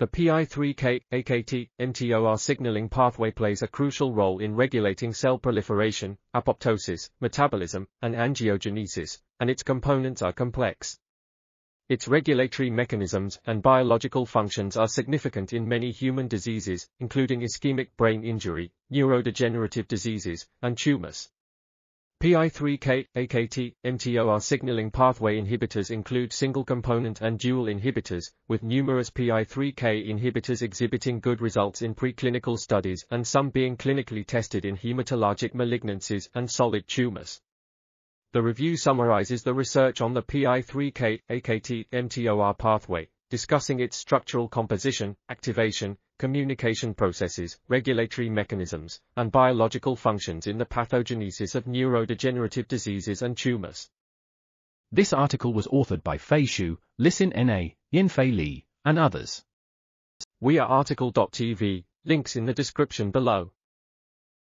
The PI3K, AKT, MTOR signaling pathway plays a crucial role in regulating cell proliferation, apoptosis, metabolism, and angiogenesis, and its components are complex. Its regulatory mechanisms and biological functions are significant in many human diseases, including ischemic brain injury, neurodegenerative diseases, and tumors. PI3K, AKT, MTOR signaling pathway inhibitors include single-component and dual inhibitors, with numerous PI3K inhibitors exhibiting good results in preclinical studies and some being clinically tested in hematologic malignancies and solid tumors. The review summarizes the research on the PI3K, AKT, MTOR pathway, discussing its structural composition, activation, communication processes, regulatory mechanisms, and biological functions in the pathogenesis of neurodegenerative diseases and tumors. This article was authored by Fei Xu, Lixin N.A., Yanfei Li, and others. We are RTCL.TV, links in the description below.